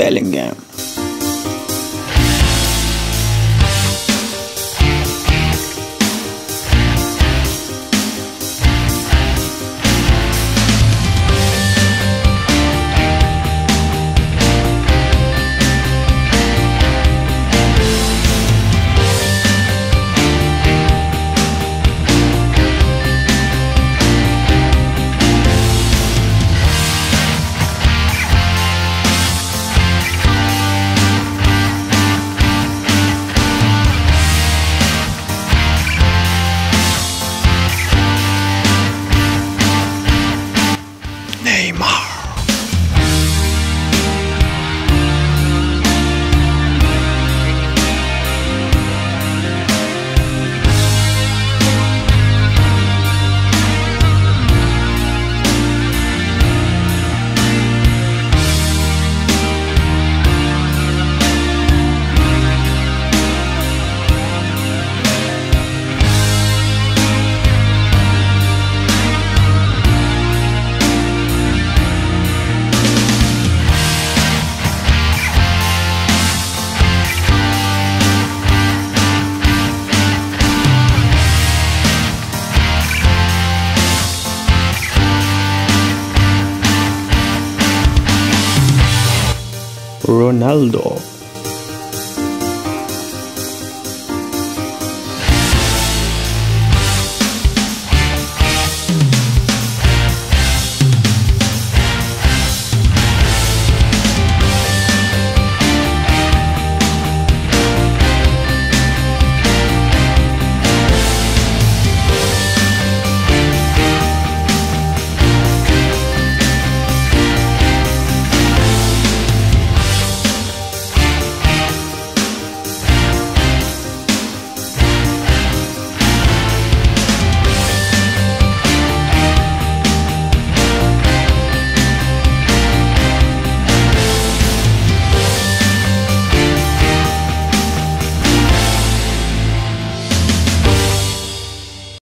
spelling game. Neymar. Ronaldo.